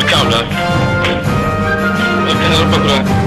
Odkałna. Odkałna po górę.